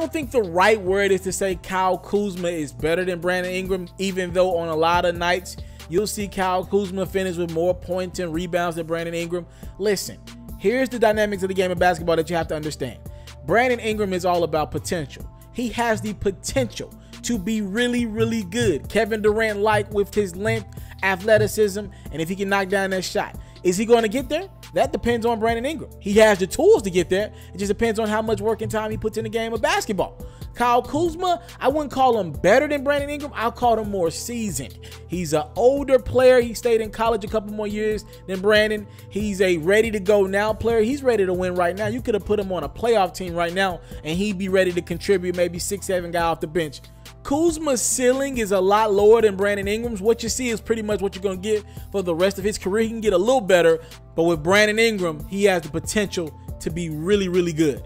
don't think the right word is to say Kyle Kuzma is better than Brandon Ingram, even though on a lot of nights you'll see Kyle Kuzma finish with more points and rebounds than Brandon Ingram. Listen, here's the dynamics of the game of basketball that you have to understand. Brandon Ingram is all about potential. He has the potential to be really, really good. Kevin Durant like with his length, athleticism, and if he can knock down that shot. Is he going to get there? That depends on Brandon Ingram. He has the tools to get there. It just depends on how much working time he puts in the game of basketball. Kyle Kuzma, I wouldn't call him better than Brandon Ingram. I'll call him more seasoned. He's an older player. He stayed in college a couple more years than Brandon. He's a ready to go now player. He's ready to win right now. You could have put him on a playoff team right now, and he'd be ready to contribute maybe six, seven guy off the bench. Kuzma's ceiling is a lot lower than Brandon Ingram's. What you see is pretty much what you're going to get for the rest of his career. He can get a little better, but with Brandon Ingram, he has the potential to be really, really good.